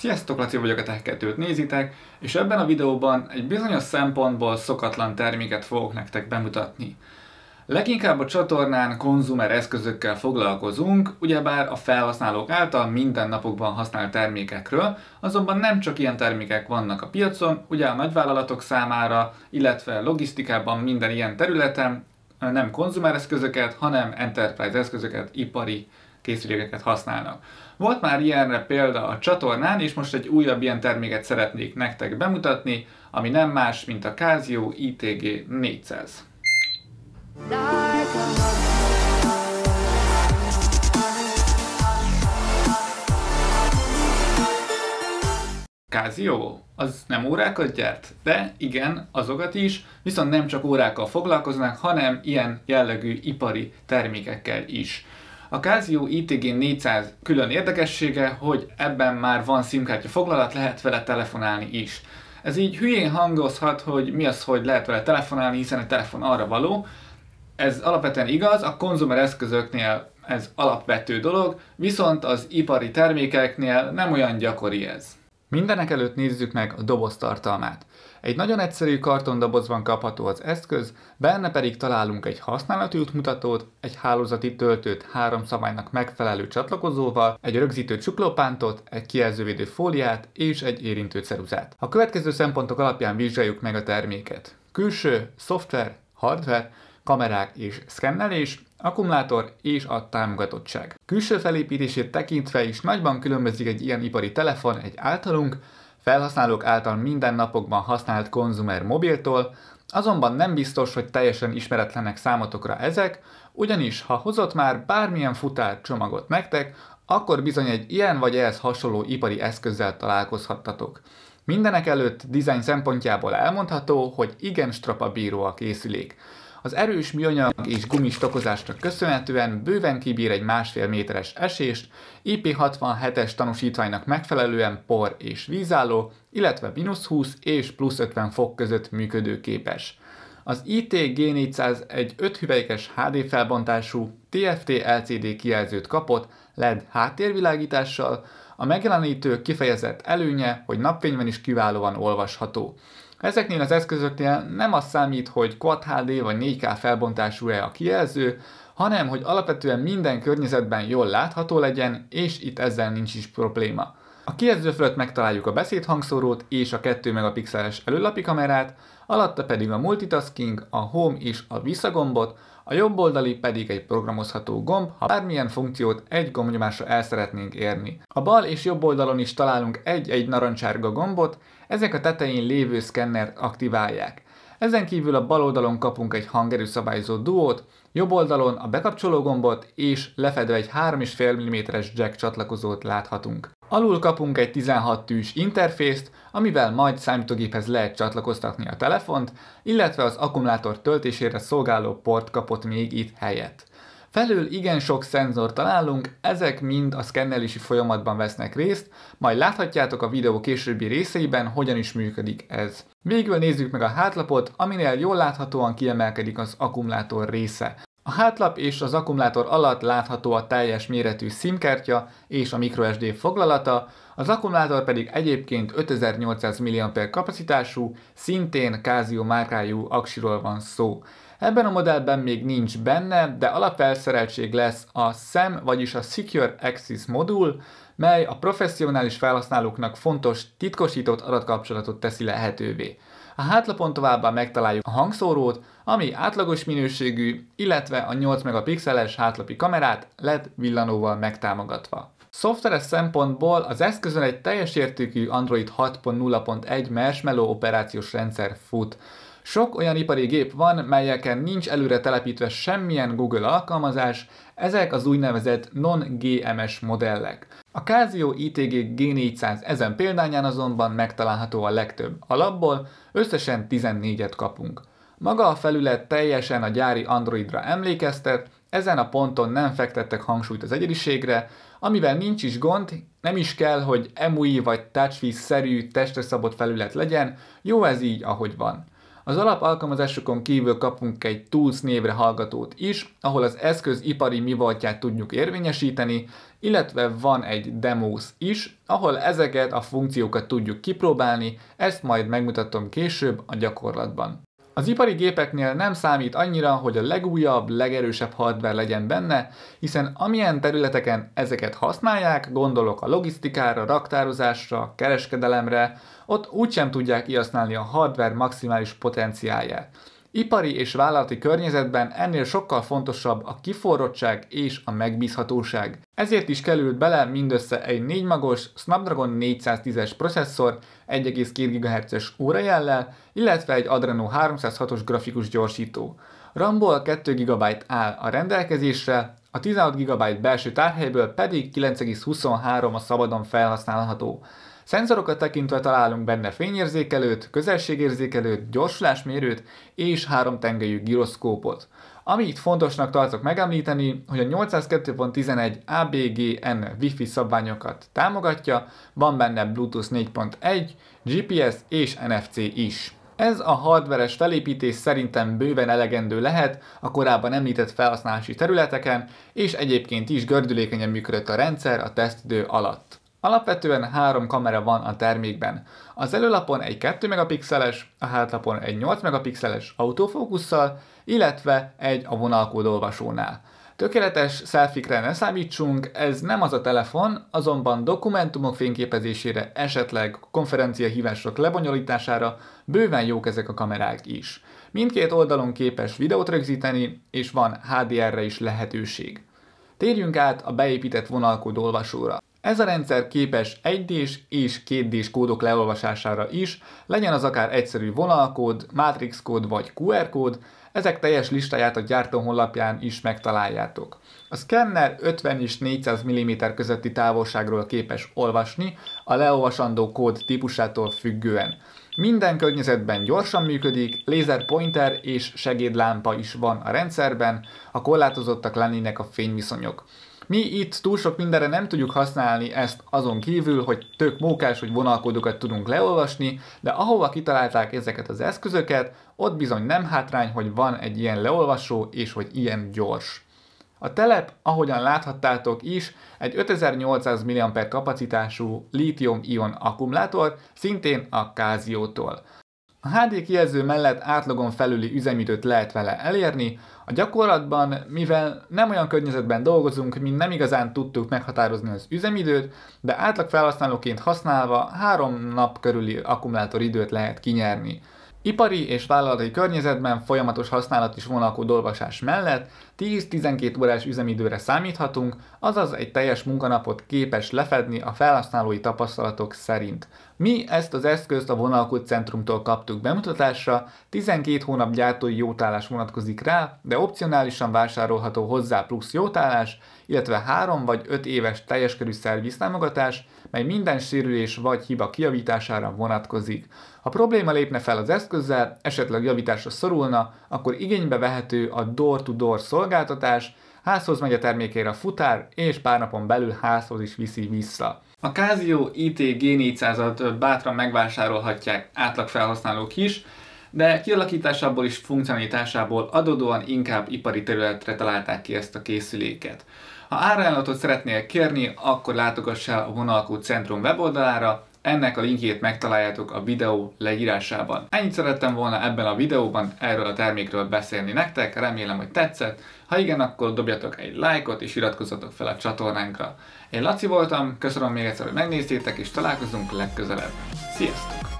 Sziasztok, Laci vagyok, a tech 2 nézitek, és ebben a videóban egy bizonyos szempontból szokatlan terméket fogok nektek bemutatni. Leginkább a csatornán konzumer eszközökkel foglalkozunk, ugyebár a felhasználók által mindennapokban használt termékekről, azonban nem csak ilyen termékek vannak a piacon, ugye a nagyvállalatok számára, illetve logisztikában minden ilyen területen nem konzumer eszközöket, hanem enterprise eszközöket, ipari készülékeket használnak. Volt már ilyenre példa a csatornán, és most egy újabb ilyen terméket szeretnék nektek bemutatni, ami nem más, mint a Casio ITG 400. Casio? Az nem órákat gyárt? De igen, azokat is, viszont nem csak órákkal foglalkoznak, hanem ilyen jellegű ipari termékekkel is. A Casio ITG 400 külön érdekessége, hogy ebben már van SIM-kártya foglalat, lehet vele telefonálni is. Ez így hülyén hangozhat, hogy mi az, hogy lehet vele telefonálni, hiszen a telefon arra való. Ez alapvetően igaz, a konzumer eszközöknél ez alapvető dolog, viszont az ipari termékeknél nem olyan gyakori ez. Mindenek előtt nézzük meg a doboz tartalmát. Egy nagyon egyszerű kartondobozban kapható az eszköz, benne pedig találunk egy használati útmutatót, egy hálózati töltőt három szabálynak megfelelő csatlakozóval, egy rögzítő csuklópántot, egy kijelzővédő fóliát és egy érintő ceruzát. A következő szempontok alapján vizsgáljuk meg a terméket. Külső, szoftver, hardware, kamerák és szkennelés, akkumulátor és a támogatottság. Külső felépítését tekintve is nagyban különbözik egy ilyen ipari telefon egy általunk, felhasználók által mindennapokban használt konzumer mobiltól, azonban nem biztos, hogy teljesen ismeretlenek számotokra ezek, ugyanis ha hozott már bármilyen futár csomagot nektek, akkor bizony egy ilyen vagy ehhez hasonló ipari eszközzel találkozhattatok. Mindenek előtt dizájn szempontjából elmondható, hogy igen strapabíró a készülék. Az erős műanyag és gumis tokozásnak köszönhetően bőven kibír egy másfél méteres esést, IP67-es tanúsítványnak megfelelően por és vízálló, illetve mínusz 20 és plusz 50 fok között működőképes. Az IT G400 egy 5 hüvelykes HD felbontású TFT LCD kijelzőt kapott LED háttérvilágítással, a megjelenítő kifejezett előnye, hogy napfényben is kiválóan olvasható. Ezeknél az eszközöknél nem az számít, hogy Quad HD vagy 4K felbontású-e a kijelző, hanem hogy alapvetően minden környezetben jól látható legyen, és itt ezzel nincs is probléma. A kijelző fölött megtaláljuk a beszédhangszórót és a 2 megapixeles előlapi kamerát, alatta pedig a multitasking, a home és a visszagombot, a jobb oldali pedig egy programozható gomb, ha bármilyen funkciót egy gombnyomásra el szeretnénk érni. A bal és jobb oldalon is találunk egy-egy narancsárga gombot, ezek a tetején lévő szkennert aktiválják. Ezen kívül a bal oldalon kapunk egy hangerő szabályzó duót, jobb oldalon a bekapcsoló gombot és lefedve egy 3,5 mm-es jack csatlakozót láthatunk. Alul kapunk egy 16 tűs interfészt, amivel majd számítógéphez lehet csatlakoztatni a telefont, illetve az akkumulátor töltésére szolgáló port kapott még itt helyet. Felül igen sok szenzor találunk, ezek mind a szkennelési folyamatban vesznek részt, majd láthatjátok a videó későbbi részeiben, hogyan is működik ez. Végül nézzük meg a hátlapot, aminél jól láthatóan kiemelkedik az akkumulátor része. A hátlap és az akkumulátor alatt látható a teljes méretű SIM-kártya és a microSD foglalata, az akkumulátor pedig egyébként 5800 mAh kapacitású, szintén Casio márkájú aksiról van szó. Ebben a modellben még nincs benne, de alapfelszereltség lesz a SEM, vagyis a Secure Access modul, mely a professzionális felhasználóknak fontos titkosított adatkapcsolatot teszi lehetővé. A hátlapon továbbá megtaláljuk a hangszórót, ami átlagos minőségű, illetve a 8 megapixeles hátlapi kamerát LED villanóval megtámogatva. Szoftveres szempontból az eszközön egy teljes értékű Android 6.0.1 Marshmallow operációs rendszer fut. Sok olyan ipari gép van, melyeken nincs előre telepítve semmilyen Google alkalmazás, ezek az úgynevezett non-GMS modellek. A Casio ITG G400 ezen példányán azonban megtalálható a legtöbb alapból, összesen 14-et kapunk. Maga a felület teljesen a gyári Androidra emlékeztet, ezen a ponton nem fektettek hangsúlyt az egyediségre, amivel nincs is gond, nem is kell, hogy EMUI vagy TouchWiz-szerű testre szabott felület legyen, jó ez így, ahogy van. Az alap alkalmazásokon kívül kapunk egy Tools névre hallgatót is, ahol az eszköz ipari mi voltját tudjuk érvényesíteni, illetve van egy Demos is, ahol ezeket a funkciókat tudjuk kipróbálni, ezt majd megmutatom később a gyakorlatban. Az ipari gépeknél nem számít annyira, hogy a legújabb, legerősebb hardware legyen benne, hiszen amilyen területeken ezeket használják, gondolok a logisztikára, raktározásra, kereskedelemre, ott úgysem tudják kihasználni a hardware maximális potenciálját. Ipari és vállalati környezetben ennél sokkal fontosabb a kiforrottság és a megbízhatóság. Ezért is került bele mindössze egy 4 magos Snapdragon 410-es processzor 1,2 GHz-es órajellel, illetve egy Adreno 306-os grafikus gyorsító. RAM-ból 2 GB áll a rendelkezésre, a 16 GB belső tárhelyből pedig 9,23 a szabadon felhasználható. Szenzorokat tekintve találunk benne fényérzékelőt, közelségérzékelőt, gyorsulásmérőt és háromtengelyű gyroszkópot. Amit fontosnak tartok megemlíteni, hogy a 802.11 ABGN Wi-Fi szabványokat támogatja, van benne Bluetooth 4.1, GPS és NFC is. Ez a hardveres felépítés szerintem bőven elegendő lehet a korábban említett felhasználási területeken, és egyébként is gördülékenyen működött a rendszer a tesztidő alatt. Alapvetően három kamera van a termékben. Az előlapon egy 2 megapixeles, a hátlapon egy 8 megapixeles autofókusszal, illetve egy a vonalkód olvasónál. Tökéletes szelfikre ne számítsunk, ez nem az a telefon, azonban dokumentumok fényképezésére, esetleg konferenciahívások lebonyolítására bőven jók ezek a kamerák is. Mindkét oldalon képes videót rögzíteni, és van HDR-re is lehetőség. Térjünk át a beépített vonalkód olvasóra. Ez a rendszer képes 1D-s és 2D-s kódok leolvasására is, legyen az akár egyszerű vonalkód, matrix kód vagy QR kód, ezek teljes listáját a gyártó honlapján is megtaláljátok. A szkenner 50 és 400 mm közötti távolságról képes olvasni, a leolvasandó kód típusától függően. Minden környezetben gyorsan működik, lézer pointer és segédlámpa is van a rendszerben, a korlátozottak lennének a fényviszonyok. Mi itt túl sok mindenre nem tudjuk használni ezt azon kívül, hogy tök mókás, hogy vonalkódokat tudunk leolvasni, de ahova kitalálták ezeket az eszközöket, ott bizony nem hátrány, hogy van egy ilyen leolvasó és hogy ilyen gyors. A telep, ahogyan láthattátok is, egy 5800 mAh kapacitású lítium-ion akkumulátor, szintén a Casio-tól. A HD kijelző mellett átlagon felüli üzemidőt lehet vele elérni, a gyakorlatban, mivel nem olyan környezetben dolgozunk, mint nem igazán tudtuk meghatározni az üzemidőt, de átlag felhasználóként használva három nap körüli akkumulátoridőt lehet kinyerni. Ipari és vállalati környezetben folyamatos használat és vonalkód olvasás mellett 10-12 órás üzemidőre számíthatunk, azaz egy teljes munkanapot képes lefedni a felhasználói tapasztalatok szerint. Mi ezt az eszközt a vonalkód centrumtól kaptuk bemutatásra, 12 hónap gyártói jótállás vonatkozik rá, de opcionálisan vásárolható hozzá plusz jótállás, illetve 3 vagy 5 éves teljes körű szerviztámogatás, mely minden sérülés vagy hiba kiavítására vonatkozik. Ha probléma lépne fel az eszközzel, esetleg javításra szorulna, akkor igénybe vehető a door-to-door szolgáltatás, házhoz megy a termékére a futár, és pár napon belül házhoz is viszi vissza. A Casio IT G400-at bátran megvásárolhatják átlag felhasználók is, de kialakításából és funkcionalitásából adódóan inkább ipari területre találták ki ezt a készüléket. Ha árajánlatot szeretnél kérni, akkor látogass el a Vonalkód Centrum weboldalára, ennek a linkjét megtaláljátok a videó leírásában. Ennyit szerettem volna ebben a videóban erről a termékről beszélni nektek, remélem, hogy tetszett. Ha igen, akkor dobjatok egy lájkot és iratkozzatok fel a csatornánkra. Én Laci voltam, köszönöm még egyszer, hogy megnéztétek, és találkozunk legközelebb. Sziasztok!